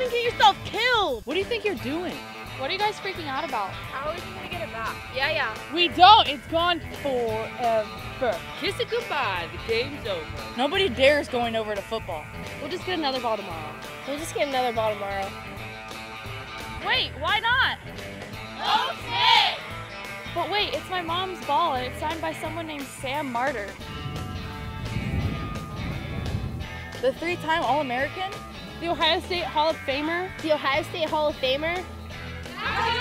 yourself killed. What do you think you're doing? What are you guys freaking out about? How are we gonna get it back? Yeah, yeah. We don't. It's gone forever. Kiss it goodbye. The game's over. Nobody dares going over to football. We'll just get another ball tomorrow. We'll just get another ball tomorrow. Wait, why not? But wait, it's my mom's ball and it's signed by someone named Sam Martyr. The three-time All-American? The Ohio State Hall of Famer. The Ohio State Hall of Famer. How